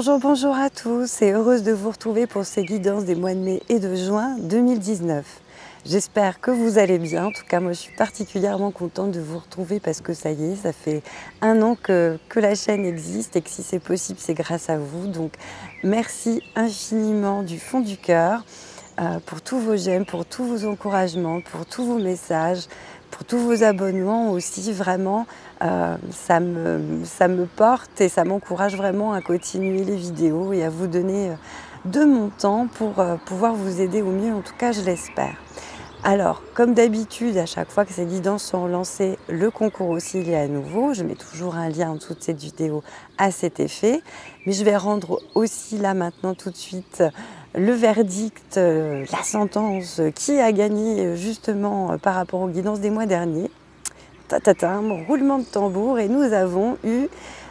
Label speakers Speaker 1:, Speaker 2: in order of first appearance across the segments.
Speaker 1: Bonjour, bonjour à tous et heureuse de vous retrouver pour ces guidances des mois de mai et de juin 2019. J'espère que vous allez bien. En tout cas, moi, je suis particulièrement contente de vous retrouver parce que ça y est, ça fait un an que, la chaîne existe et que si c'est possible, c'est grâce à vous. Donc, merci infiniment du fond du cœur euh, pour tous vos j'aime, pour tous vos encouragements, pour tous vos messages, pour tous vos abonnements aussi. Vraiment, euh, ça, me, ça me porte et ça m'encourage vraiment à continuer les vidéos et à vous donner euh, de mon temps pour pouvoir vous aider au mieux. En tout cas, je l'espère. Alors, comme d'habitude, à chaque fois que ces guidances sont lancées, le concours aussi il est à nouveau. Je mets toujours un lien en dessous de cette vidéo à cet effet. Mais je vais rendre aussi là maintenant tout de suite le verdict, euh, la sentence, qui a gagné justement par rapport aux guidances des mois derniers. Tatata, mon roulement de tambour et nous avons eu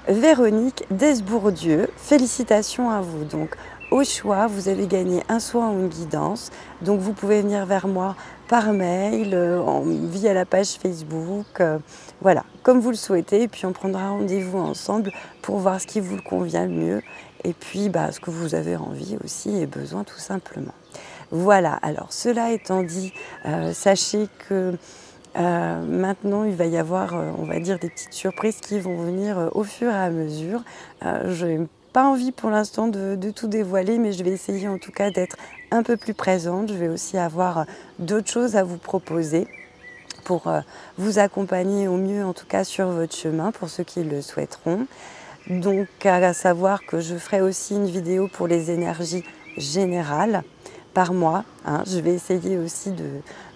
Speaker 1: Véronique Desbourdieu. Félicitations à vous. Donc, au choix, vous avez gagné un soin ou une guidance. Donc vous pouvez venir vers moi par mail, euh, via la page Facebook, euh, voilà, comme vous le souhaitez. Et puis on prendra rendez-vous ensemble pour voir ce qui vous convient le mieux. Et puis bah, ce que vous avez envie aussi et besoin tout simplement. Voilà, alors cela étant dit, euh, sachez que maintenant, il va y avoir, on va dire, des petites surprises qui vont venir au fur et à mesure. je pas envie pour l'instant de, tout dévoiler, mais je vais essayer en tout cas d'être un peu plus présente. Je vais aussi avoir d'autres choses à vous proposer pour euh, vous accompagner au mieux, en tout cas sur votre chemin, pour ceux qui le souhaiteront. Donc, à savoir que je ferai aussi une vidéo pour les énergies générales par mois. Hein. Je vais essayer aussi de,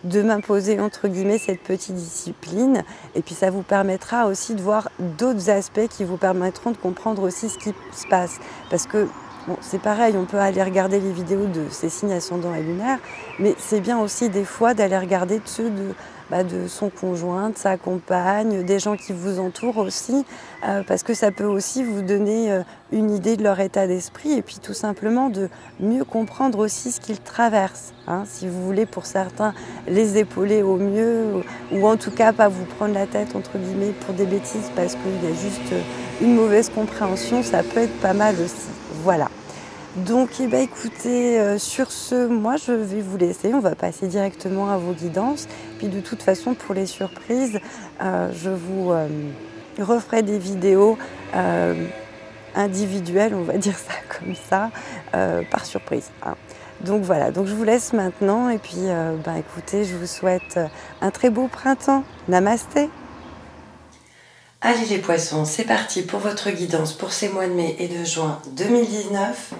Speaker 1: de m'imposer entre guillemets cette petite discipline. Et puis ça vous permettra aussi de voir d'autres aspects qui vous permettront de comprendre aussi ce qui se passe. Parce que bon, c'est pareil, on peut aller regarder les vidéos de ces signes ascendants et lunaires, mais c'est bien aussi des fois d'aller regarder ceux de bah, de son conjoint, de sa compagne, des gens qui vous entourent aussi, euh, parce que ça peut aussi vous donner euh, une idée de leur état d'esprit et puis tout simplement de mieux comprendre aussi ce qu'ils traversent. Hein. si vous voulez pour certains les épauler au mieux ou, en tout cas pas vous prendre la tête entre guillemets pour des bêtises parce qu'il y a juste une mauvaise compréhension, ça peut être pas mal aussi. Voilà. Donc, eh ben, écoutez, euh, sur ce, moi, je vais vous laisser. On va passer directement à vos guidances. Puis, de toute façon, pour les surprises, euh, je vous euh, referai des vidéos individuelles, on va dire ça comme ça, par surprise. Hein. Donc voilà, donc je vous laisse maintenant et puis ben, écoutez, je vous souhaite un très beau printemps. Namasté Allez les poissons, c'est parti pour votre guidance pour ces mois de mai et de juin 2019.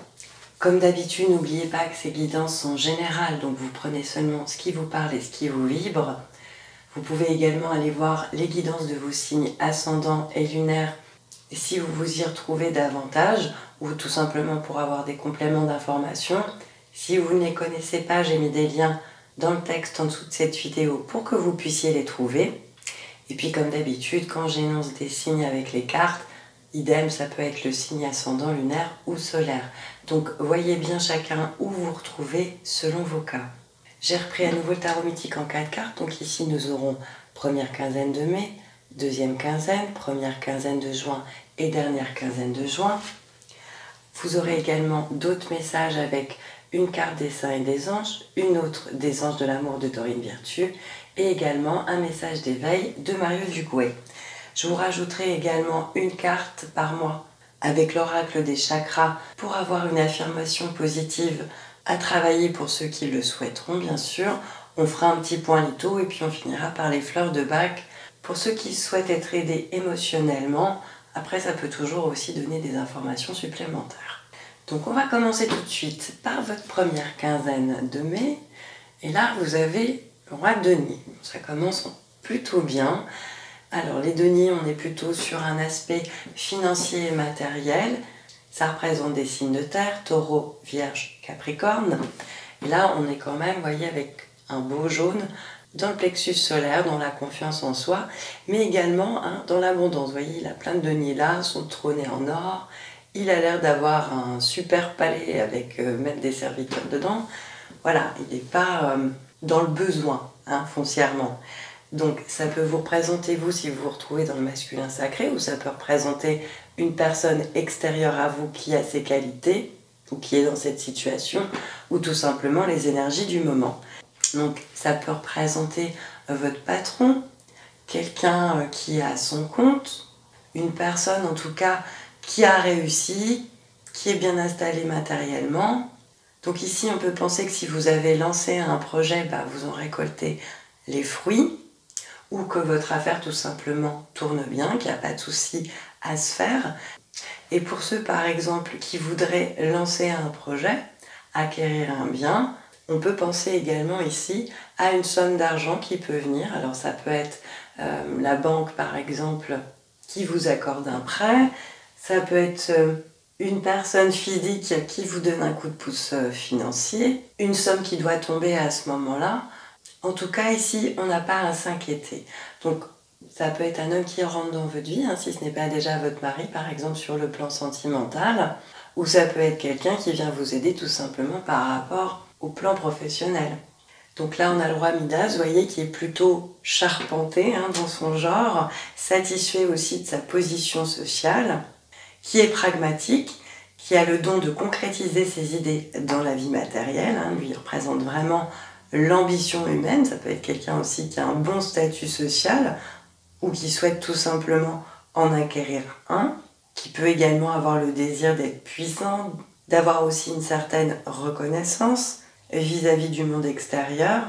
Speaker 1: Comme d'habitude, n'oubliez pas que ces guidances sont générales, donc vous prenez seulement ce qui vous parle et ce qui vous vibre. Vous pouvez également aller voir les guidances de vos signes ascendants et lunaires si vous vous y retrouvez davantage ou tout simplement pour avoir des compléments d'information. Si vous ne les connaissez pas, j'ai mis des liens dans le texte en dessous de cette vidéo pour que vous puissiez les trouver. Et puis comme d'habitude, quand j'énonce des signes avec les cartes, idem, ça peut être le signe ascendant lunaire ou solaire. Donc voyez bien chacun où vous retrouvez selon vos cas. J'ai repris à nouveau le tarot mythique en 4 cartes. Donc ici nous aurons première quinzaine de mai, deuxième quinzaine, première quinzaine de juin et dernière quinzaine de juin. Vous aurez également d'autres messages avec une carte des saints et des anges, une autre des anges de l'amour de Dorine Virtue et également un message d'éveil de Mario Dugouet. Je vous rajouterai également une carte par mois avec l'oracle des chakras pour avoir une affirmation positive à travailler pour ceux qui le souhaiteront, bien sûr. On fera un petit point litho et puis on finira par les fleurs de bac pour ceux qui souhaitent être aidés émotionnellement. Après, ça peut toujours aussi donner des informations supplémentaires. Donc, on va commencer tout de suite par votre première quinzaine de mai. Et là, vous avez le roi Denis. Ça commence plutôt bien. Alors les deniers, on est plutôt sur un aspect financier et matériel. Ça représente des signes de terre, taureau, vierge, capricorne. Et là, on est quand même, vous voyez, avec un beau jaune dans le plexus solaire, dans la confiance en soi, mais également hein, dans l'abondance. Vous voyez, il a plein de deniers là, son trône en or. Il a l'air d'avoir un super palais avec euh, mettre des serviteurs dedans. Voilà, il n'est pas euh, dans le besoin, hein, foncièrement. Donc ça peut vous représenter vous si vous vous retrouvez dans le masculin sacré ou ça peut représenter une personne extérieure à vous qui a ses qualités ou qui est dans cette situation ou tout simplement les énergies du moment. Donc ça peut représenter euh, votre patron, quelqu'un euh, qui a son compte, une personne en tout cas qui a réussi, qui est bien installée matériellement. Donc ici on peut penser que si vous avez lancé un projet, bah, vous en récoltez les fruits ou que votre affaire tout simplement tourne bien, qu'il n'y a pas de souci à se faire. Et pour ceux par exemple qui voudraient lancer un projet, acquérir un bien, on peut penser également ici à une somme d'argent qui peut venir. Alors ça peut être euh, la banque par exemple qui vous accorde un prêt, ça peut être euh, une personne physique qui vous donne un coup de pouce euh, financier, une somme qui doit tomber à ce moment-là. En tout cas, ici, on n'a pas à s'inquiéter. Donc, ça peut être un homme qui rentre dans votre vie, hein, si ce n'est pas déjà votre mari, par exemple, sur le plan sentimental, ou ça peut être quelqu'un qui vient vous aider tout simplement par rapport au plan professionnel. Donc là, on a le roi Midas, vous voyez, qui est plutôt charpenté hein, dans son genre, satisfait aussi de sa position sociale, qui est pragmatique, qui a le don de concrétiser ses idées dans la vie matérielle. Hein, lui, il représente vraiment l'ambition humaine. Ça peut être quelqu'un aussi qui a un bon statut social ou qui souhaite tout simplement en acquérir un, qui peut également avoir le désir d'être puissant, d'avoir aussi une certaine reconnaissance vis-à-vis du monde extérieur,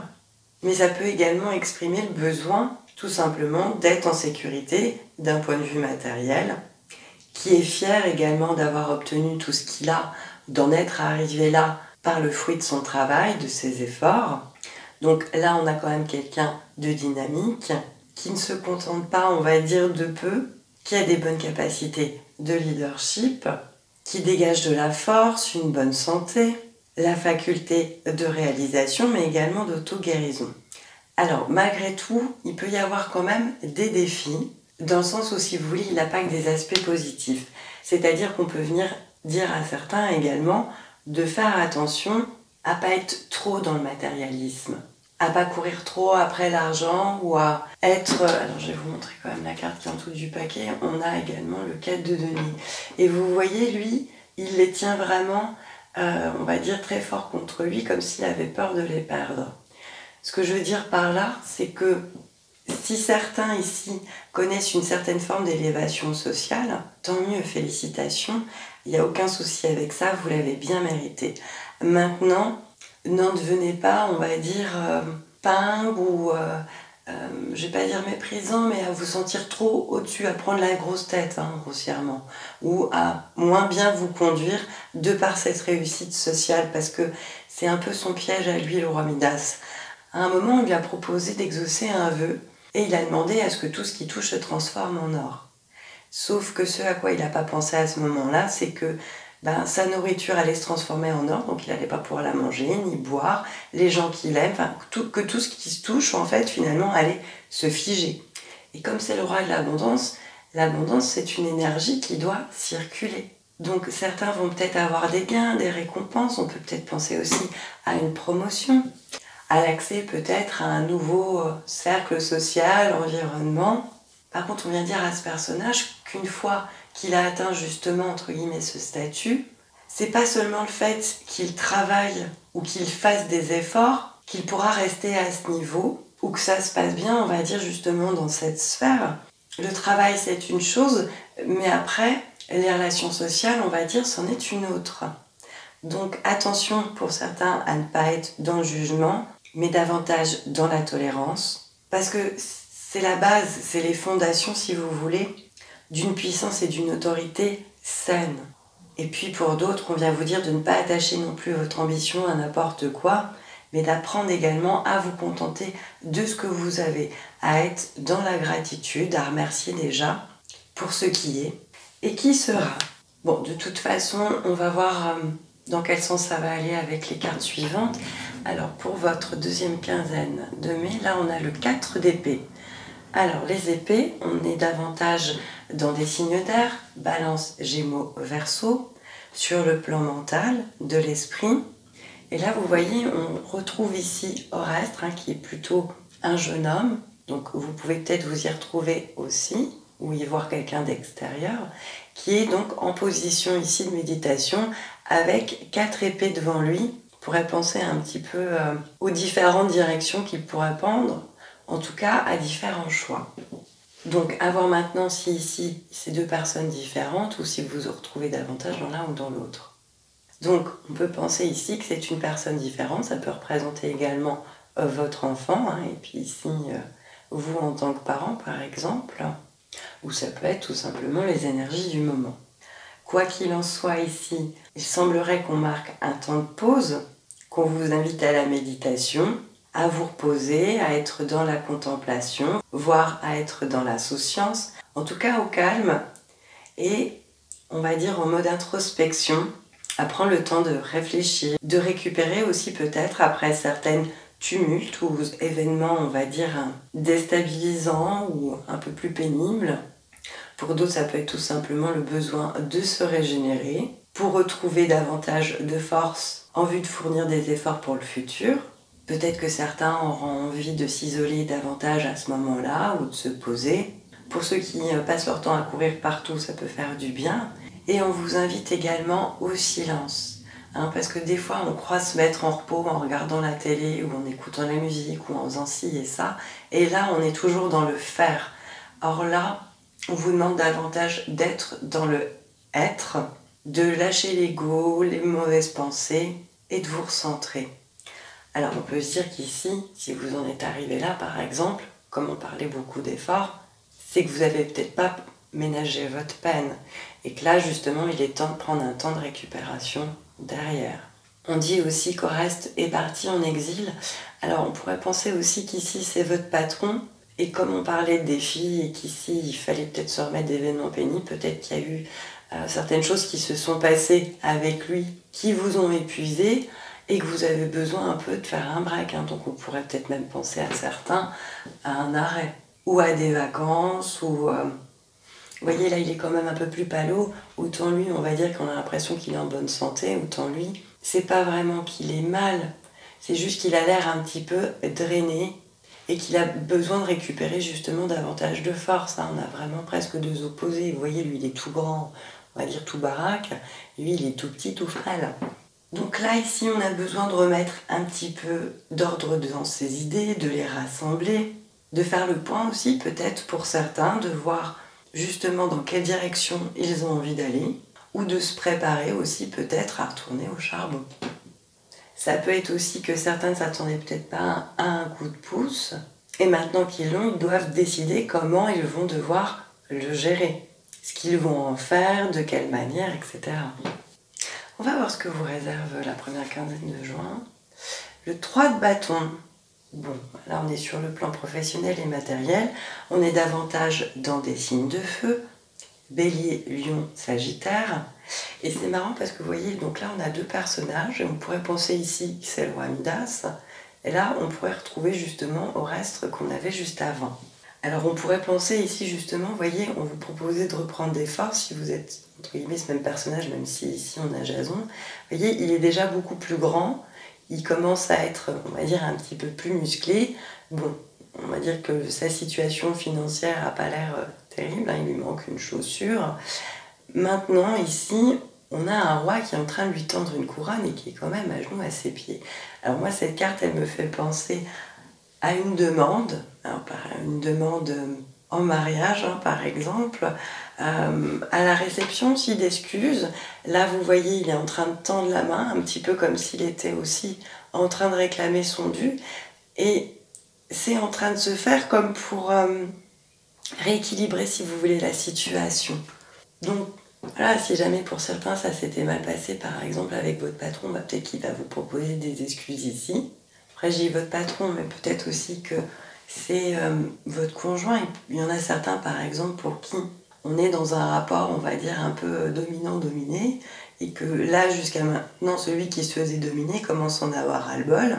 Speaker 1: mais ça peut également exprimer le besoin tout simplement d'être en sécurité d'un point de vue matériel, qui est fier également d'avoir obtenu tout ce qu'il a, d'en être arrivé là par le fruit de son travail, de ses efforts, donc là, on a quand même quelqu'un de dynamique, qui ne se contente pas, on va dire, de peu, qui a des bonnes capacités de leadership, qui dégage de la force, une bonne santé, la faculté de réalisation, mais également d'auto-guérison. Alors, malgré tout, il peut y avoir quand même des défis, dans le sens où, si vous voulez, il n'a pas que des aspects positifs. C'est-à-dire qu'on peut venir dire à certains également de faire attention à pas être trop dans le matérialisme, à pas courir trop après l'argent ou à être. Alors je vais vous montrer quand même la carte qui est en tout du paquet. On a également le 4 de Denis. Et vous voyez, lui, il les tient vraiment, euh, on va dire, très fort contre lui, comme s'il avait peur de les perdre. Ce que je veux dire par là, c'est que si certains ici connaissent une certaine forme d'élévation sociale, tant mieux, félicitations. Il n'y a aucun souci avec ça, vous l'avez bien mérité. Maintenant, n'en devenez pas, on va dire, euh, ping ou, euh, euh, je vais pas dire méprisant, mais à vous sentir trop au-dessus, à prendre la grosse tête, hein, grossièrement, ou à moins bien vous conduire de par cette réussite sociale, parce que c'est un peu son piège à lui, le roi Midas. À un moment, on lui a proposé d'exaucer un vœu, et il a demandé à ce que tout ce qui touche se transforme en or. Sauf que ce à quoi il n'a pas pensé à ce moment-là, c'est que ben, sa nourriture allait se transformer en or, donc il n'allait pas pouvoir la manger ni boire. Les gens qu'il aime, que tout ce qui se touche, en fait, finalement, allait se figer. Et comme c'est le roi de l'abondance, l'abondance, c'est une énergie qui doit circuler. Donc certains vont peut-être avoir des gains, des récompenses, on peut peut-être penser aussi à une promotion, à l'accès peut-être à un nouveau euh, cercle social, environnement. Par contre, on vient dire à ce personnage qu'une fois qu'il a atteint justement entre guillemets ce statut, c'est pas seulement le fait qu'il travaille ou qu'il fasse des efforts qu'il pourra rester à ce niveau ou que ça se passe bien, on va dire justement dans cette sphère. Le travail c'est une chose, mais après les relations sociales, on va dire, c'en est une autre. Donc attention pour certains à ne pas être dans le jugement, mais davantage dans la tolérance, parce que c'est la base, c'est les fondations, si vous voulez, d'une puissance et d'une autorité saine. Et puis pour d'autres, on vient vous dire de ne pas attacher non plus votre ambition à n'importe quoi, mais d'apprendre également à vous contenter de ce que vous avez, à être dans la gratitude, à remercier déjà pour ce qui est et qui sera. Bon, de toute façon, on va voir euh, dans quel sens ça va aller avec les cartes suivantes. Alors pour votre deuxième quinzaine de mai, là on a le 4 d'épée. Alors les épées, on est davantage dans des signes d'air, balance, gémeaux, verso, sur le plan mental, de l'esprit. Et là, vous voyez, on retrouve ici Orestre, hein, qui est plutôt un jeune homme, Donc vous pouvez peut-être vous y retrouver aussi, ou y voir quelqu'un d'extérieur, qui est donc en position ici de méditation avec quatre épées devant lui. Pourrait penser un petit peu euh, aux différentes directions qu'il pourrait prendre, en tout cas à différents choix. Donc avoir maintenant si ici c'est deux personnes différentes ou si vous vous retrouvez davantage dans l'un ou dans l'autre. Donc on peut penser ici que c'est une personne différente, ça peut représenter également euh, votre enfant, hein, et puis ici euh, vous en tant que parent par exemple, ou ça peut être tout simplement les énergies du moment. Quoi qu'il en soit ici, il semblerait qu'on marque un temps de pause, qu'on vous invite à la méditation, à vous reposer, à être dans la contemplation, voire à être dans la souciance, en tout cas au calme, et on va dire en mode introspection, à prendre le temps de réfléchir, de récupérer aussi peut-être après certaines tumultes ou événements, on va dire, déstabilisants ou un peu plus pénibles. Pour d'autres, ça peut être tout simplement le besoin de se régénérer pour retrouver davantage de force en vue de fournir des efforts pour le futur. Peut-être que certains auront envie de s'isoler davantage à ce moment-là ou de se poser. Pour ceux qui passent leur temps à courir partout, ça peut faire du bien. Et on vous invite également au silence Hein, parce que des fois, on croit se mettre en repos en regardant la télé ou en écoutant la musique ou en faisant ci et ça. Et là, on est toujours dans le faire. Or là, on vous demande davantage d'être dans le être, de lâcher l'ego, les mauvaises pensées et de vous recentrer. Alors on peut se dire qu'ici, si vous en êtes arrivé là par exemple, comme on parlait beaucoup d'efforts, c'est que vous n'avez peut-être pas ménagé votre peine et que là justement il est temps de prendre un temps de récupération derrière. On dit aussi qu'Oreste est parti en exil. Alors on pourrait penser aussi qu'ici c'est votre patron. Et comme on parlait de défis et qu'ici il fallait peut-être se remettre d'événements pénibles, peut-être qu'il y a eu euh, certaines choses qui se sont passées avec lui qui vous ont épuisé et que vous avez besoin un peu de faire un break. Hein. Donc on pourrait peut-être même penser à certains à un arrêt ou à des vacances ou euh, vous voyez, là, il est quand même un peu plus palo. Autant lui, on va dire qu'on a l'impression qu'il est en bonne santé. Autant lui, c'est pas vraiment qu'il est mal. C'est juste qu'il a l'air un petit peu drainé et qu'il a besoin de récupérer justement davantage de force. Hein. On a vraiment presque deux opposés. Vous voyez, lui, il est tout grand, on va dire tout baraque. Lui, il est tout petit, tout frêle. Donc là, ici, on a besoin de remettre un petit peu d'ordre dans ses idées, de les rassembler, de faire le point aussi, peut-être pour certains, de voir justement dans quelle direction ils ont envie d'aller, ou de se préparer aussi peut-être à retourner au charbon. Ça peut être aussi que certains ne s'attendaient peut-être pas à un coup de pouce, et maintenant qu'ils l'ont, ils doivent décider comment ils vont devoir le gérer, ce qu'ils vont en faire, de quelle manière, etc. On va voir ce que vous réserve la première quinzaine de juin. Le 3 de bâton, Bon, là on est sur le plan professionnel et matériel, on est davantage dans des signes de feu, bélier, lion, sagittaire. Et c'est marrant parce que vous voyez, donc là on a deux personnages, on pourrait penser ici que c'est le roi Midas, et là on pourrait retrouver justement au reste qu'on avait juste avant. Alors on pourrait penser ici justement, voyez, on vous proposait de reprendre des forces si vous êtes entre guillemets ce même personnage, même si ici on a Jason. Voyez, il est déjà beaucoup plus grand, il commence à être, on va dire, un petit peu plus musclé. Bon, on va dire que sa situation financière n'a pas l'air euh, terrible, hein, il lui manque une chaussure. Maintenant, ici, on a un roi qui est en train de lui tendre une couronne et qui est quand même à genoux à ses pieds. Alors moi, cette carte, elle me fait penser à une demande, une demande en mariage, hein, par exemple, euh, à la réception aussi d'excuses. Là, vous voyez, il est en train de tendre la main, un petit peu comme s'il était aussi en train de réclamer son dû. Et c'est en train de se faire comme pour euh, rééquilibrer, si vous voulez, la situation. Donc, voilà, si jamais pour certains ça s'était mal passé, par exemple avec votre patron, bah, peut-être qu'il va vous proposer des excuses ici. Votre patron, mais peut-être aussi que c'est euh, votre conjoint. Il y en a certains, par exemple, pour qui on est dans un rapport, on va dire, un peu dominant-dominé, et que là, jusqu'à maintenant, celui qui se faisait dominer commence à en avoir ras-le-bol,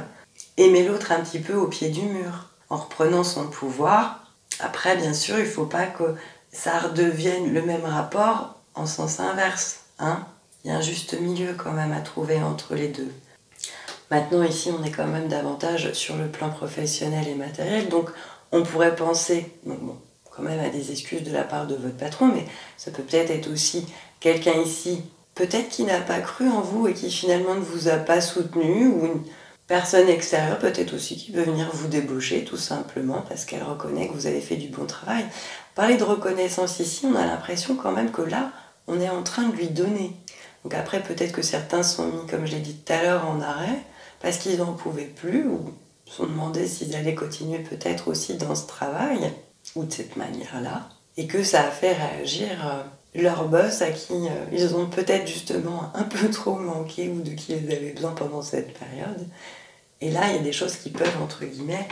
Speaker 1: et met l'autre un petit peu au pied du mur, en reprenant son pouvoir. Après, bien sûr, il ne faut pas que ça redevienne le même rapport en sens inverse. Hein il y a un juste milieu quand même à trouver entre les deux. Maintenant, ici, on est quand même davantage sur le plan professionnel et matériel, donc on pourrait penser, bon, quand même à des excuses de la part de votre patron, mais ça peut peut-être être aussi quelqu'un ici, peut-être qui n'a pas cru en vous et qui finalement ne vous a pas soutenu, ou une personne extérieure peut-être aussi qui peut venir vous débaucher tout simplement parce qu'elle reconnaît que vous avez fait du bon travail. Parler de reconnaissance ici, on a l'impression quand même que là, on est en train de lui donner. Donc après, peut-être que certains sont mis, comme je l'ai dit tout à l'heure, en arrêt parce qu'ils n'en pouvaient plus ou sont demandé s'ils allaient continuer peut-être aussi dans ce travail ou de cette manière-là. Et que ça a fait réagir euh, leur boss à qui euh, ils ont peut-être justement un peu trop manqué ou de qui ils avaient besoin pendant cette période. Et là, il y a des choses qui peuvent, entre guillemets,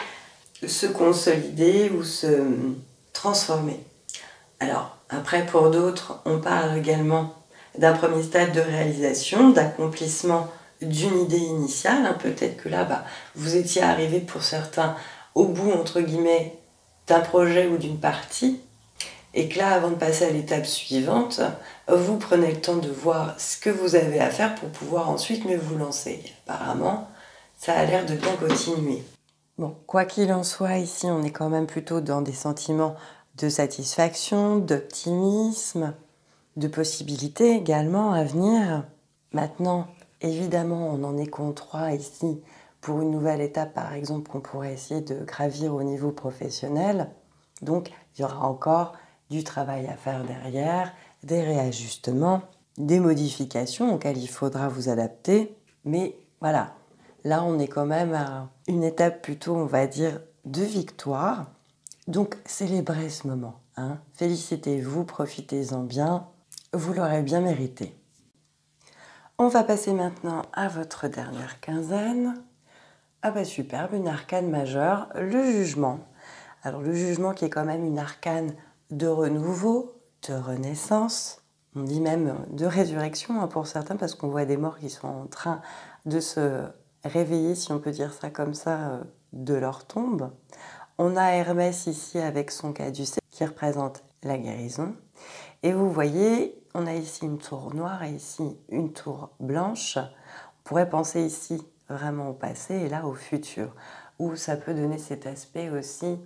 Speaker 1: se consolider ou se transformer. Alors, après, pour d'autres, on parle également d'un premier stade de réalisation, d'accomplissement d'une idée initiale. Hein. Peut-être que là, bah, vous étiez arrivé pour certains au bout, entre guillemets, d'un projet ou d'une partie, et que là, avant de passer à l'étape suivante, vous prenez le temps de voir ce que vous avez à faire pour pouvoir ensuite mieux vous lancer. Apparemment, ça a l'air de bien continuer. Bon, quoi qu'il en soit, ici, on est quand même plutôt dans des sentiments de satisfaction, d'optimisme, de possibilités également à venir. Maintenant, évidemment, on n'en est qu'en trois ici pour une nouvelle étape, par exemple, qu'on pourrait essayer de gravir au niveau professionnel. Donc, il y aura encore du travail à faire derrière, des réajustements, des modifications auxquelles il faudra vous adapter. Mais voilà, là on est quand même à une étape plutôt, on va dire, de victoire. Donc célébrez ce moment. Hein. Félicitez-vous, profitez-en bien, vous l'aurez bien mérité. On va passer maintenant à votre dernière quinzaine. Ah bah superbe, une arcane majeure, le jugement. Alors le jugement qui est quand même une arcane de renouveau, de renaissance, on dit même de résurrection hein, pour certains parce qu'on voit des morts qui sont en train de se réveiller, si on peut dire ça comme ça, euh, de leur tombe. On a Hermès ici avec son caducée qui représente la guérison. Et vous voyez, on a ici une tour noire et ici une tour blanche. On pourrait penser ici vraiment au passé et là au futur, où ça peut donner cet aspect aussi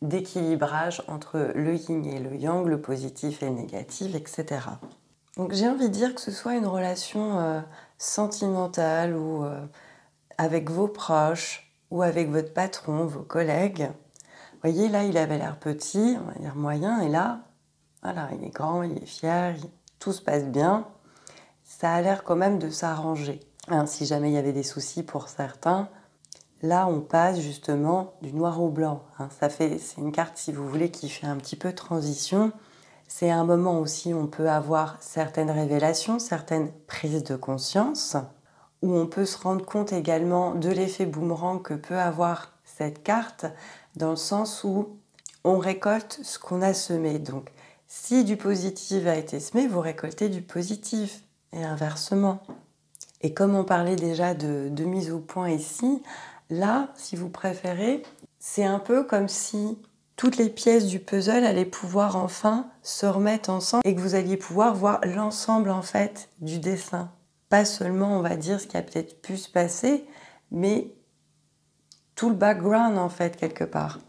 Speaker 1: d'équilibrage entre le yin et le yang, le positif et le négatif, etc. Donc j'ai envie de dire que ce soit une relation euh, sentimentale ou euh, avec vos proches ou avec votre patron, vos collègues. Vous voyez, là, il avait l'air petit, on va dire moyen, et là, voilà, il est grand, il est fier, tout se passe bien. Ça a l'air quand même de s'arranger. Hein, si jamais il y avait des soucis pour certains, Là, on passe justement du noir au blanc. Hein. Ça fait, c'est une carte, si vous voulez, qui fait un petit peu transition. C'est un moment aussi où on peut avoir certaines révélations, certaines prises de conscience, où on peut se rendre compte également de l'effet boomerang que peut avoir cette carte, dans le sens où on récolte ce qu'on a semé. Donc, si du positif a été semé, vous récoltez du positif, et inversement. Et comme on parlait déjà de, mise au point ici, Là, si vous préférez, c'est un peu comme si toutes les pièces du puzzle allaient pouvoir enfin se remettre ensemble et que vous alliez pouvoir voir l'ensemble en fait du dessin. Pas seulement, on va dire, ce qui a peut-être pu se passer, mais tout le background en fait quelque part.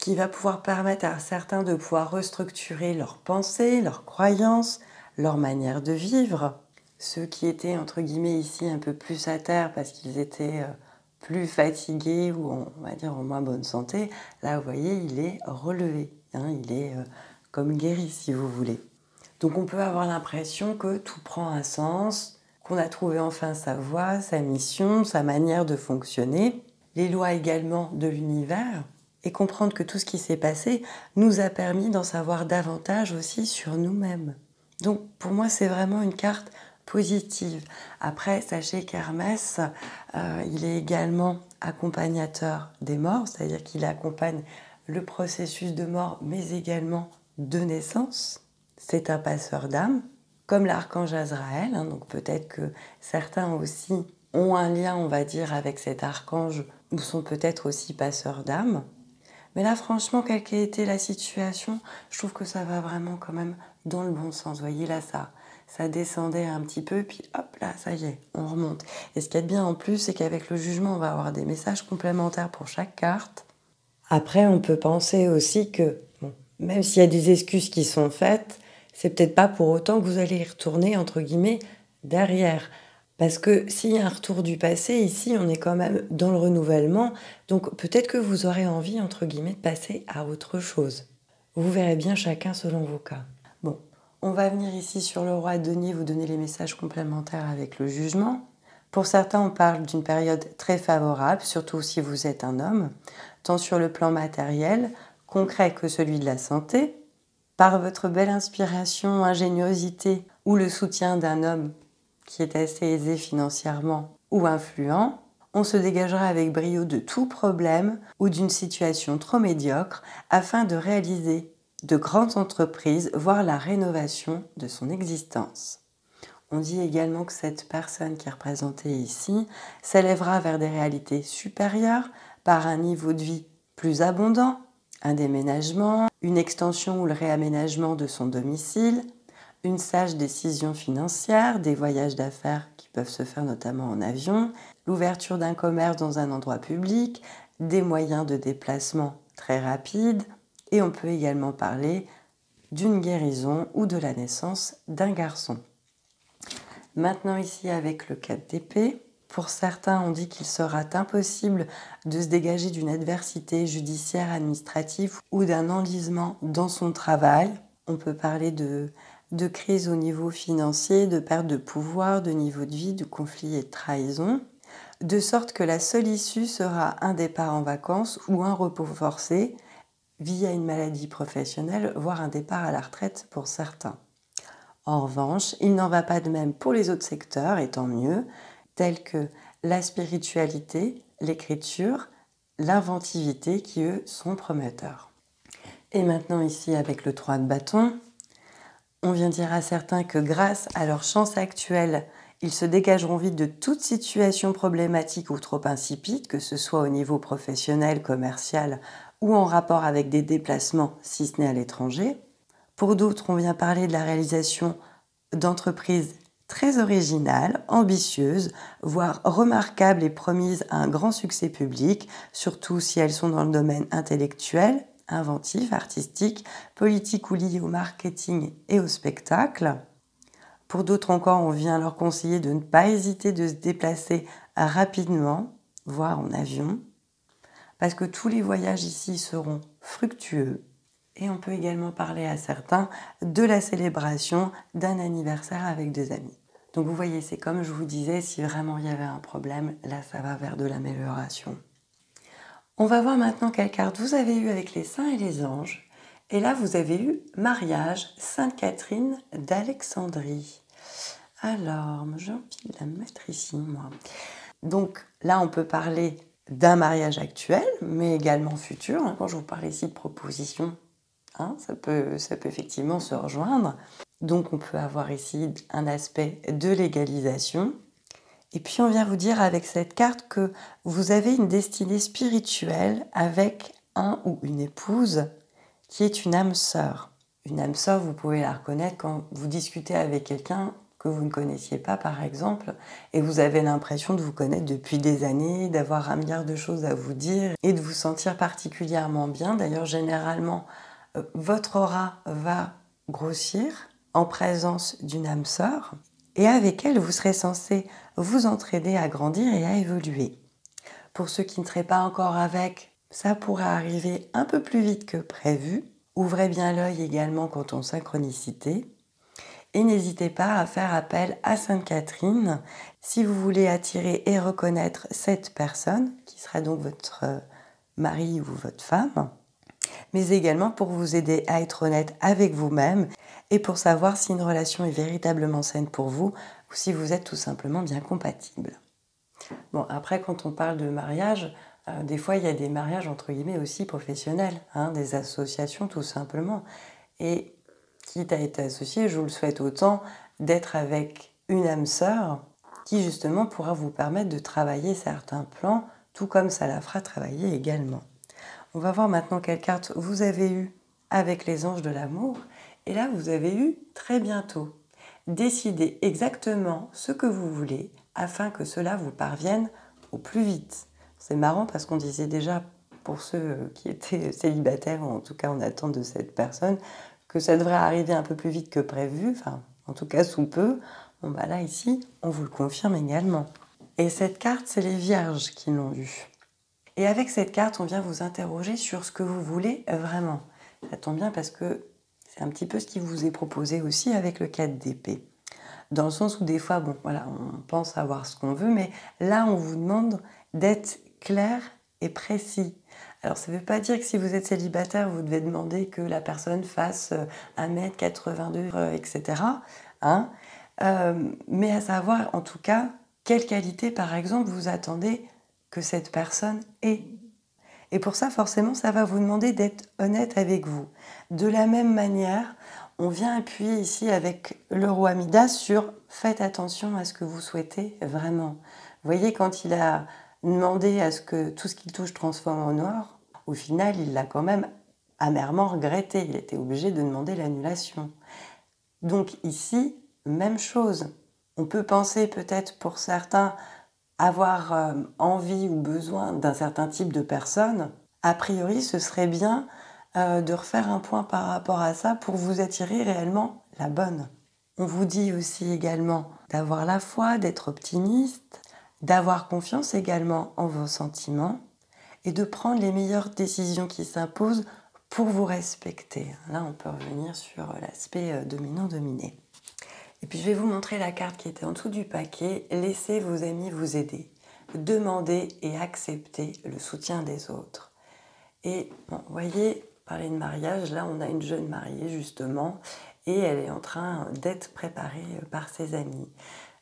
Speaker 1: Qui va pouvoir permettre à certains de pouvoir restructurer leurs pensées, leurs croyances, leur manière de vivre. Ceux qui étaient entre guillemets ici un peu plus à terre parce qu'ils étaient euh, plus fatigué ou on va dire en moins bonne santé, là vous voyez il est relevé, hein, il est euh, comme guéri si vous voulez. Donc on peut avoir l'impression que tout prend un sens, qu'on a trouvé enfin sa voie, sa mission, sa manière de fonctionner, les lois également de l'univers, et comprendre que tout ce qui s'est passé nous a permis d'en savoir davantage aussi sur nous-mêmes. Donc pour moi c'est vraiment une carte positive. Après, sachez qu'Hermès, euh, il est également accompagnateur des morts, c'est-à-dire qu'il accompagne le processus de mort, mais également de naissance. C'est un passeur d'âme, comme l'archange Azraël, hein, donc peut-être que certains aussi ont un lien, on va dire, avec cet archange, ou sont peut-être aussi passeurs d'âme. Mais là, franchement, quelle qu'ait été la situation, je trouve que ça va vraiment quand même dans le bon sens. Vous voyez, là, ça, ça descendait un petit peu, puis hop là, ça y est, on remonte. Et ce qui est bien en plus, c'est qu'avec le jugement, on va avoir des messages complémentaires pour chaque carte. Après, on peut penser aussi que, même s'il y a des excuses qui sont faites, c'est peut-être pas pour autant que vous allez y retourner, entre guillemets, derrière. Parce que s'il y a un retour du passé, ici, on est quand même dans le renouvellement. Donc peut-être que vous aurez envie, entre guillemets, de passer à autre chose. Vous verrez bien chacun selon vos cas. Bon, on va venir ici sur le roi denier vous donner les messages complémentaires avec le jugement. Pour certains, on parle d'une période très favorable, surtout si vous êtes un homme, tant sur le plan matériel, concret que celui de la santé. Par votre belle inspiration, ingéniosité ou le soutien d'un homme qui est assez aisé financièrement ou influent, on se dégagera avec brio de tout problème ou d'une situation trop médiocre afin de réaliser de grandes entreprises, voire la rénovation de son existence. On dit également que cette personne qui est représentée ici s'élèvera vers des réalités supérieures par un niveau de vie plus abondant, un déménagement, une extension ou le réaménagement de son domicile, une sage décision financière, des voyages d'affaires qui peuvent se faire notamment en avion, l'ouverture d'un commerce dans un endroit public, des moyens de déplacement très rapides, et on peut également parler d'une guérison ou de la naissance d'un garçon. Maintenant ici avec le 4 d'épée, pour certains on dit qu'il sera impossible de se dégager d'une adversité judiciaire administrative ou d'un enlisement dans son travail. On peut parler de, de crise au niveau financier, de perte de pouvoir, de niveau de vie, de conflit et de trahison, de sorte que la seule issue sera un départ en vacances ou un repos forcé via une maladie professionnelle, voire un départ à la retraite pour certains. En revanche, il n'en va pas de même pour les autres secteurs, et tant mieux, tels que la spiritualité, l'écriture, l'inventivité qui, eux, sont prometteurs. Et maintenant ici, avec le 3 de bâton, on vient dire à certains que grâce à leur chance actuelle, ils se dégageront vite de toute situation problématique ou trop insipide, que ce soit au niveau professionnel, commercial ou en rapport avec des déplacements, si ce n'est à l'étranger. Pour d'autres, on vient parler de la réalisation d'entreprises très originales, ambitieuses, voire remarquables et promises à un grand succès public, surtout si elles sont dans le domaine intellectuel, inventif, artistique, politique ou lié au marketing et au spectacle. Pour d'autres encore, on vient leur conseiller de ne pas hésiter de se déplacer rapidement, voire en avion, parce que tous les voyages ici seront fructueux et on peut également parler à certains de la célébration d'un anniversaire avec des amis. Donc vous voyez, c'est comme je vous disais, si vraiment il y avait un problème, là ça va vers de l'amélioration. On va voir maintenant quelle carte vous avez eu avec les saints et les anges. Et là, vous avez eu mariage Sainte Catherine d'Alexandrie. Alors, j'ai envie de la mettre ici, moi. Donc là, on peut parler d'un mariage actuel, mais également futur. Quand je vous parle ici de proposition, Hein, ça, peut, ça peut effectivement se rejoindre. Donc on peut avoir ici un aspect de légalisation. Et puis on vient vous dire avec cette carte que vous avez une destinée spirituelle avec un ou une épouse qui est une âme sœur. Une âme sœur, vous pouvez la reconnaître quand vous discutez avec quelqu'un que vous ne connaissiez pas, par exemple, et vous avez l'impression de vous connaître depuis des années, d'avoir un milliard de choses à vous dire et de vous sentir particulièrement bien. D'ailleurs, généralement, euh, votre aura va grossir en présence d'une âme sœur et avec elle, vous serez censé vous entraider à grandir et à évoluer. Pour ceux qui ne seraient pas encore avec, ça pourrait arriver un peu plus vite que prévu. Ouvrez bien l'œil également quant aux synchronicités. Et n'hésitez pas à faire appel à Sainte Catherine si vous voulez attirer et reconnaître cette personne, qui sera donc votre mari ou votre femme mais également pour vous aider à être honnête avec vous-même et pour savoir si une relation est véritablement saine pour vous si vous êtes tout simplement bien compatible. Bon, après, quand on parle de mariage, euh, des fois, il y a des mariages entre guillemets aussi professionnels, hein, des associations tout simplement. Et quitte à être associé, je vous le souhaite autant d'être avec une âme sœur qui justement pourra vous permettre de travailler certains plans, tout comme ça la fera travailler également. On va voir maintenant quelle carte vous avez eu avec les anges de l'amour. Et là, vous avez eu très bientôt. Décidez exactement ce que vous voulez afin que cela vous parvienne au plus vite. C'est marrant parce qu'on disait déjà pour ceux qui étaient célibataires, ou en tout cas en attente de cette personne, que ça devrait arriver un peu plus vite que prévu, enfin en tout cas sous peu. Bon bah là ici, on vous le confirme également. Et cette carte, c'est les vierges qui l'ont vue. Et avec cette carte, on vient vous interroger sur ce que vous voulez vraiment. Ça tombe bien parce que c'est un petit peu ce qui vous est proposé aussi avec le 4 d'épée. Dans le sens où des fois, on pense avoir ce qu'on veut, mais là, on vous demande d'être clair et précis. Alors ça ne veut pas dire que si vous êtes célibataire, vous devez demander que la personne fasse 1m82, euh, etc. Hein euh, mais à savoir en tout cas quelle qualité par exemple vous attendez que cette personne ait. Et pour ça forcément ça va vous demander d'être honnête avec vous. De la même manière, on vient appuyer ici avec le roi Midas sur faites attention à ce que vous souhaitez vraiment. Vous voyez quand il a demandé à ce que tout ce qu'il touche transforme en or, au final, il l'a quand même amèrement regretté. Il était obligé de demander l'annulation. Donc ici, même chose. On peut penser peut-être pour certains avoir euh, envie ou besoin d'un certain type de personne. A priori, ce serait bien euh, de refaire un point par rapport à ça pour vous attirer réellement la bonne. On vous dit aussi également d'avoir la foi, d'être optimiste, d'avoir confiance également en vos sentiments et de prendre les meilleures décisions qui s'imposent pour vous respecter. Là, on peut revenir sur l'aspect euh, dominant-dominé. Et puis, je vais vous montrer la carte qui était en dessous du paquet. Laissez vos amis vous aider. Demandez et acceptez le soutien des autres. Et voyez, parler de mariage, là, on a une jeune mariée justement, et elle est en train d'être préparée par ses amis.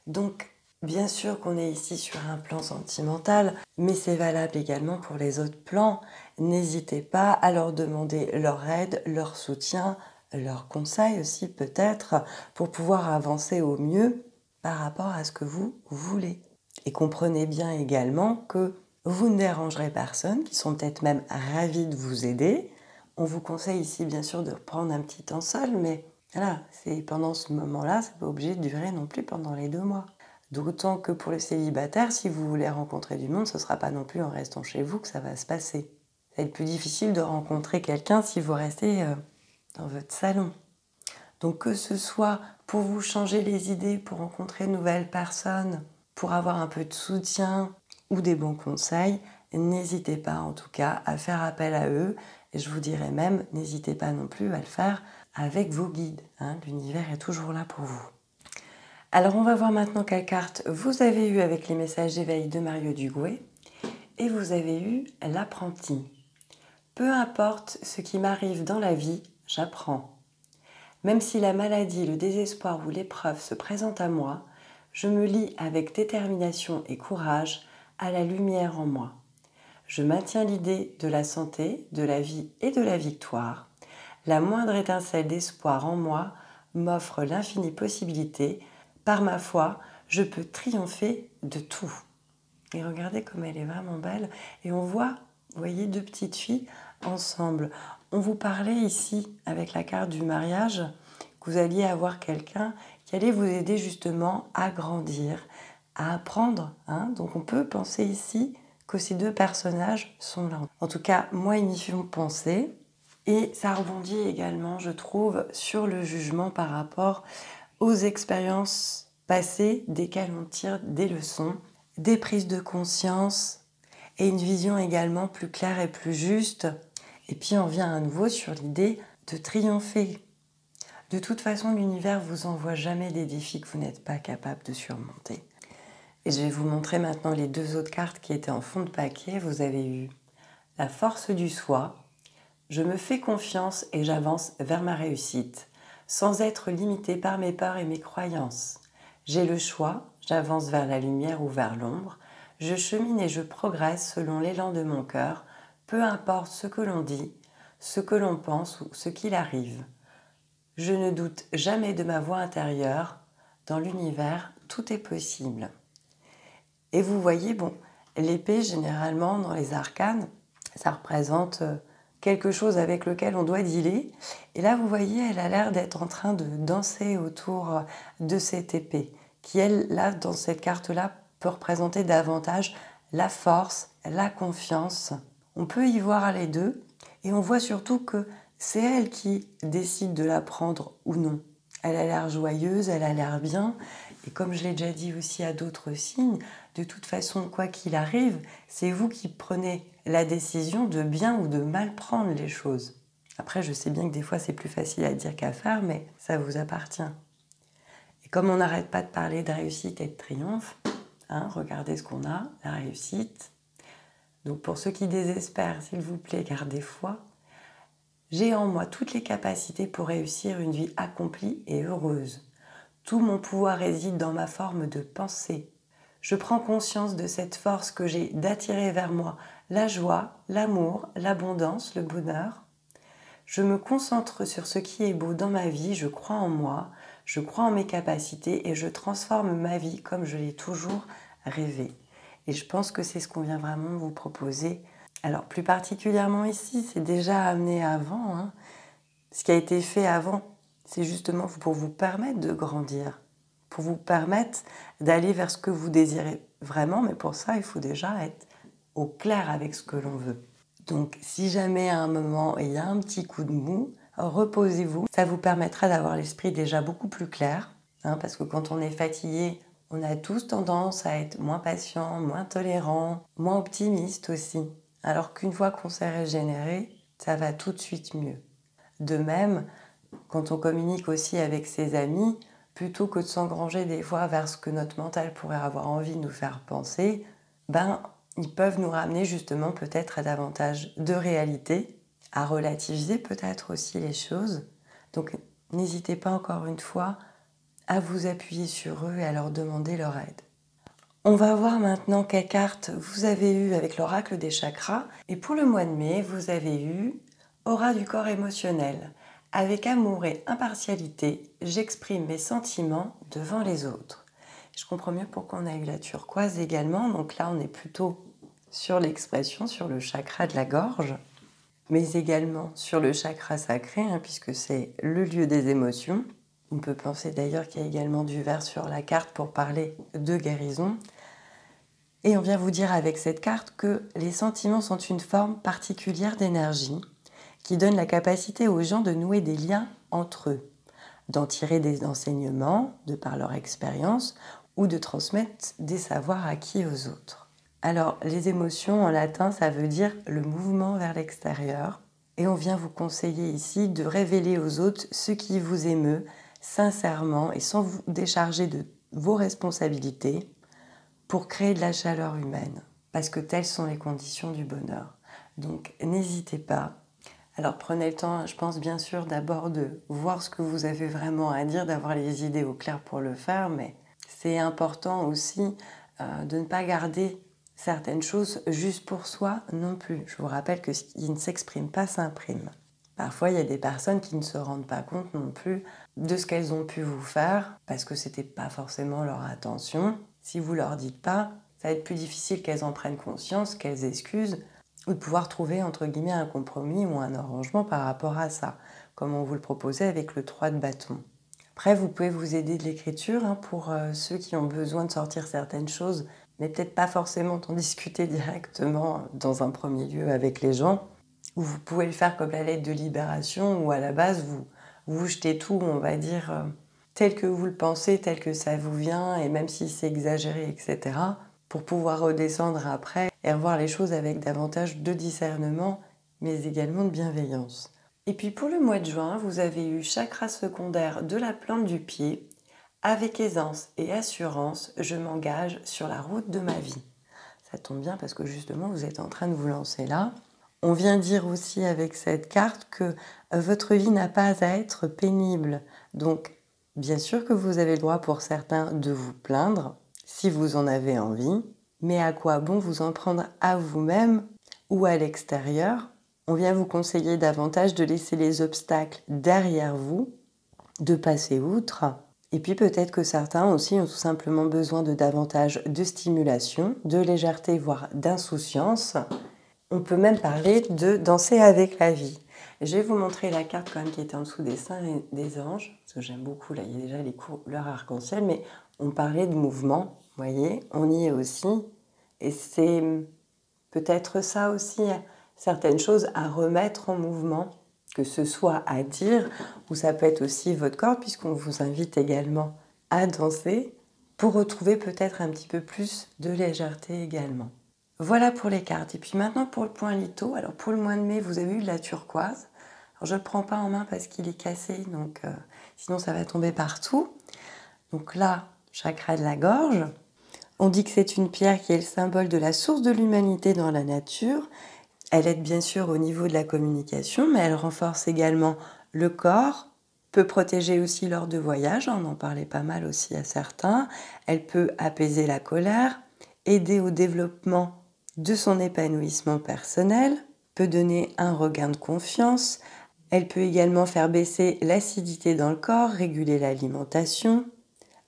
Speaker 1: Donc, Bien sûr qu'on est ici sur un plan sentimental, mais c'est valable également pour les autres plans. N'hésitez pas à leur demander leur aide, leur soutien, leurs conseils aussi peut-être, pour pouvoir avancer au mieux par rapport à ce que vous voulez. Et comprenez bien également que vous ne dérangerez personne, qui sont peut-être même ravis de vous aider. On vous conseille ici bien sûr de prendre un petit temps seul, mais voilà, c'est pendant ce moment-là, c'est pas obligé de durer non plus pendant les deux mois. D'autant que pour les célibataires, si vous voulez rencontrer du monde, ce ne sera pas non plus en restant chez vous que ça va se passer. Ça va être plus difficile de rencontrer quelqu'un si vous restez euh, dans votre salon. Donc que ce soit pour vous changer les idées, pour rencontrer de nouvelles personnes, pour avoir un peu de soutien ou des bons conseils, n'hésitez pas en tout cas à faire appel à eux. Et je vous dirais même, n'hésitez pas non plus à le faire avec vos guides. Hein. L'univers est toujours là pour vous. Alors on va voir maintenant quelle carte vous avez eu avec les messages d'éveil de Mario Dugouet et vous avez eu l'apprenti. Peu importe ce qui m'arrive dans la vie, j'apprends. Même si la maladie, le désespoir ou l'épreuve se présentent à moi, je me lie avec détermination et courage à la lumière en moi. Je maintiens l'idée de la santé, de la vie et de la victoire. La moindre étincelle d'espoir en moi m'offre l'infinie possibilité par ma foi, je peux triompher de tout. Et regardez comme elle est vraiment belle. Et on voit, vous voyez, deux petites filles ensemble. On vous parlait ici, avec la carte du mariage, que vous alliez avoir quelqu'un qui allait vous aider justement à grandir, à apprendre. Hein. Donc on peut penser ici que ces deux personnages sont là. En tout cas, moi, ils m'y font penser. Et ça rebondit également, je trouve, sur le jugement par rapport aux expériences passées desquelles on tire des leçons, des prises de conscience et une vision également plus claire et plus juste. Et puis on vient à nouveau sur l'idée de triompher. De toute façon, l'univers vous envoie jamais des défis que vous n'êtes pas capable de surmonter. Et je vais vous montrer maintenant les deux autres cartes qui étaient en fond de paquet. Vous avez eu la force du soi. Je me fais confiance et j'avance vers ma réussite sans être limité par mes peurs et mes croyances. J'ai le choix, j'avance vers la lumière ou vers l'ombre, je chemine et je progresse selon l'élan de mon cœur, peu importe ce que l'on dit, ce que l'on pense ou ce qu'il arrive. Je ne doute jamais de ma voix intérieure, dans l'univers, tout est possible. Et vous voyez, bon, l'épée, généralement, dans les arcanes, ça représente euh, quelque chose avec lequel on doit dealer. Et là, vous voyez, elle a l'air d'être en train de danser autour de cette épée, qui, elle, là, dans cette carte-là, peut représenter davantage la force, la confiance. On peut y voir les deux et on voit surtout que c'est elle qui décide de la prendre ou non. Elle a l'air joyeuse, elle a l'air bien. Et comme je l'ai déjà dit aussi à d'autres signes, de toute façon, quoi qu'il arrive, c'est vous qui prenez la décision de bien ou de mal prendre les choses. Après, je sais bien que des fois c'est plus facile à dire qu'à faire, mais ça vous appartient. Et comme on n'arrête pas de parler de réussite et de triomphe, hein, regardez ce qu'on a, la réussite. Donc pour ceux qui désespèrent, s'il vous plaît, gardez foi. J'ai en moi toutes les capacités pour réussir une vie accomplie et heureuse. Tout mon pouvoir réside dans ma forme de pensée. Je prends conscience de cette force que j'ai d'attirer vers moi la joie, l'amour, l'abondance, le bonheur. Je me concentre sur ce qui est beau dans ma vie, je crois en moi, je crois en mes capacités et je transforme ma vie comme je l'ai toujours rêvé. Et je pense que c'est ce qu'on vient vraiment vous proposer alors plus particulièrement ici, c'est déjà amené avant. Hein. Ce qui a été fait avant, c'est justement pour vous permettre de grandir, pour vous permettre d'aller vers ce que vous désirez vraiment, mais pour ça, il faut déjà être au clair avec ce que l'on veut. Donc si jamais à un moment il y a un petit coup de mou, reposez-vous. Ça vous permettra d'avoir l'esprit déjà beaucoup plus clair, hein, parce que quand on est fatigué, on a tous tendance à être moins patient, moins tolérant, moins optimiste aussi alors qu'une fois qu'on s'est régénéré, ça va tout de suite mieux. De même, quand on communique aussi avec ses amis, plutôt que de s'engranger des fois vers ce que notre mental pourrait avoir envie de nous faire penser, ben, ils peuvent nous ramener justement peut-être à davantage de réalité, à relativiser peut-être aussi les choses. Donc n'hésitez pas encore une fois à vous appuyer sur eux et à leur demander leur aide. On va voir maintenant quelle carte vous avez eu avec l'oracle des chakras. Et pour le mois de mai, vous avez eu aura du corps émotionnel. Avec amour et impartialité, j'exprime mes sentiments devant les autres. Je comprends mieux pourquoi on a eu la turquoise également. Donc là, on est plutôt sur l'expression, sur le chakra de la gorge, mais également sur le chakra sacré, hein, puisque c'est le lieu des émotions. On peut penser d'ailleurs qu'il y a également du vert sur la carte pour parler de guérison. Et on vient vous dire avec cette carte que les sentiments sont une forme particulière d'énergie qui donne la capacité aux gens de nouer des liens entre eux, d'en tirer des enseignements de par leur expérience ou de transmettre des savoirs acquis aux autres. Alors les émotions en latin ça veut dire le mouvement vers l'extérieur et on vient vous conseiller ici de révéler aux autres ce qui vous émeut, sincèrement et sans vous décharger de vos responsabilités pour créer de la chaleur humaine, parce que telles sont les conditions du bonheur. Donc n'hésitez pas. Alors prenez le temps, je pense bien sûr d'abord de voir ce que vous avez vraiment à dire, d'avoir les idées au clair pour le faire, mais c'est important aussi euh, de ne pas garder certaines choses juste pour soi non plus. Je vous rappelle que ce qui ne s'exprime pas s'imprime. Parfois, il y a des personnes qui ne se rendent pas compte non plus de ce qu'elles ont pu vous faire parce que ce n'était pas forcément leur intention. Si vous leur dites pas, ça va être plus difficile qu'elles en prennent conscience, qu'elles excusent ou de pouvoir trouver entre guillemets un compromis ou un arrangement par rapport à ça, comme on vous le proposait avec le 3 de bâton. Après, vous pouvez vous aider de l'écriture hein, pour euh, ceux qui ont besoin de sortir certaines choses, mais peut-être pas forcément d'en discuter directement dans un premier lieu avec les gens ou vous pouvez le faire comme la lettre de libération, où à la base, vous, vous jetez tout, on va dire, euh, tel que vous le pensez, tel que ça vous vient, et même si c'est exagéré, etc., pour pouvoir redescendre après et revoir les choses avec davantage de discernement, mais également de bienveillance. Et puis pour le mois de juin, vous avez eu chakra secondaire de la plante du pied. Avec aisance et assurance, je m'engage sur la route de ma vie. Ça tombe bien parce que justement, vous êtes en train de vous lancer là. On vient dire aussi avec cette carte que euh, votre vie n'a pas à être pénible. Donc, bien sûr que vous avez le droit pour certains de vous plaindre, si vous en avez envie, mais à quoi bon vous en prendre à vous-même ou à l'extérieur? On vient vous conseiller davantage de laisser les obstacles derrière vous, de passer outre. Et puis peut-être que certains aussi ont tout simplement besoin de davantage de stimulation, de légèreté, voire d'insouciance on peut même parler de danser avec la vie. Je vais vous montrer la carte quand même qui était en dessous des saints et des anges, parce que j'aime beaucoup, là il y a déjà les couleurs arc-en-ciel, mais on parlait de mouvement, voyez, on y est aussi. Et c'est peut-être ça aussi, certaines choses à remettre en mouvement, que ce soit à dire ou ça peut être aussi votre corps, puisqu'on vous invite également à danser pour retrouver peut-être un petit peu plus de légèreté également. Voilà pour les cartes. Et puis maintenant pour le point litho. Alors pour le mois de mai, vous avez eu de la turquoise. Je ne le prends pas en main parce qu'il est cassé, donc euh, sinon ça va tomber partout. Donc là, chakra de la gorge. On dit que c'est une pierre qui est le symbole de la source de l'humanité dans la nature. Elle aide bien sûr au niveau de la communication, mais elle renforce également le corps, peut protéger aussi lors de voyages, on en parlait pas mal aussi à certains. Elle peut apaiser la colère, aider au développement de son épanouissement personnel, peut donner un regain de confiance. Elle peut également faire baisser l'acidité dans le corps, réguler l'alimentation,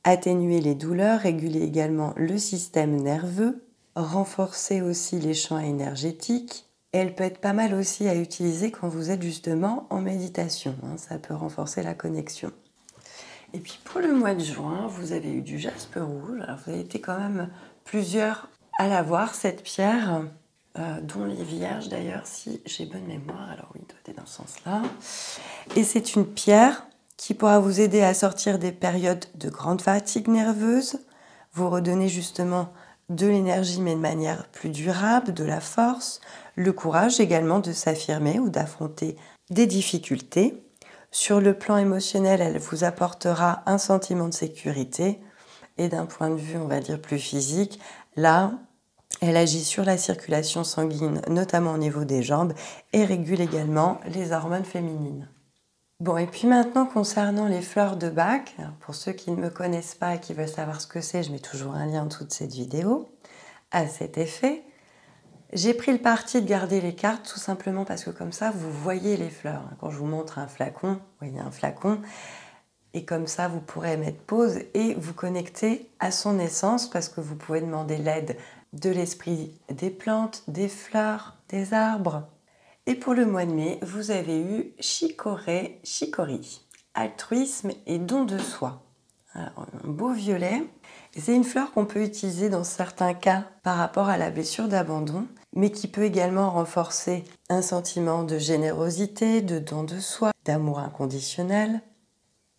Speaker 1: atténuer les douleurs, réguler également le système nerveux, renforcer aussi les champs énergétiques, elle peut être pas mal aussi à utiliser quand vous êtes justement en méditation. Hein. ça peut renforcer la connexion. Et puis pour le mois de juin, vous avez eu du jaspe rouge. Alors vous avez été quand même plusieurs à la voir, cette pierre, euh, dont les vierges d'ailleurs, si j'ai bonne mémoire. Alors oui, doit être dans ce sens-là. Et c'est une pierre qui pourra vous aider à sortir des périodes de grande fatigue nerveuse, vous redonner justement de l'énergie mais de manière plus durable, de la force, le courage également de s'affirmer ou d'affronter des difficultés. Sur le plan émotionnel, elle vous apportera un sentiment de sécurité et d'un point de vue, on va dire, plus physique, là, elle agit sur la circulation sanguine, notamment au niveau des jambes, et régule également les hormones féminines. Bon, et puis maintenant, concernant les fleurs de bac, pour ceux qui ne me connaissent pas et qui veulent savoir ce que c'est, je mets toujours un lien en dessous de cette vidéo à cet effet. J'ai pris le parti de garder les cartes tout simplement parce que comme ça, vous voyez les fleurs. Quand je vous montre un flacon, vous voyez un flacon, et comme ça, vous pourrez mettre pause et vous connecter à son essence parce que vous pouvez demander l'aide de l'esprit des plantes, des fleurs, des arbres. Et pour le mois de mai, vous avez eu Chicorée, Chicory, altruisme et don de soi. un beau violet. C'est une fleur qu'on peut utiliser dans certains cas par rapport à la blessure d'abandon mais qui peut également renforcer un sentiment de générosité, de don de soi, d'amour inconditionnel.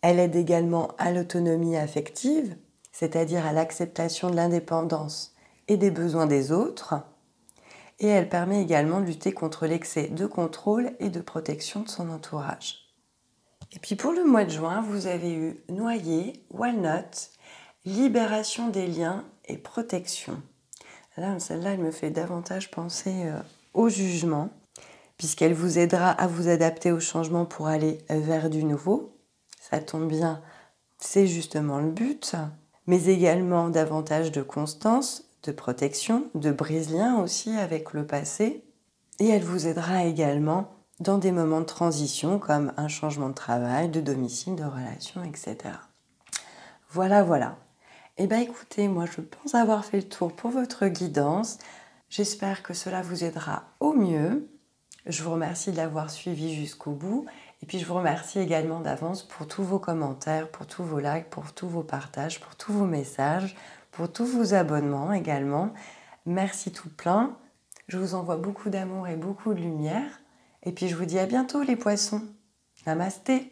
Speaker 1: Elle aide également à l'autonomie affective, c'est-à-dire à, l'acceptation de l'indépendance et des besoins des autres. Et elle permet également de lutter contre l'excès de contrôle et de protection de son entourage. Et puis pour le mois de juin, vous avez eu noyer, walnut, libération des liens et protection. Là, celle-là, elle me fait davantage penser euh, au jugement, puisqu'elle vous aidera à vous adapter au changement pour aller vers du nouveau. Ça tombe bien, c'est justement le but, mais également davantage de constance, de protection, de brise-lien aussi avec le passé. Et elle vous aidera également dans des moments de transition comme un changement de travail, de domicile, de relation, etc. Voilà, voilà. Eh bien écoutez, moi je pense avoir fait le tour pour votre guidance. J'espère que cela vous aidera au mieux. Je vous remercie de l'avoir suivi jusqu'au bout. Et puis je vous remercie également d'avance pour tous vos commentaires, pour tous vos likes, pour tous vos partages, pour tous vos messages, pour tous vos abonnements également. Merci tout plein. Je vous envoie beaucoup d'amour et beaucoup de lumière. Et puis je vous dis à bientôt les poissons. Namasté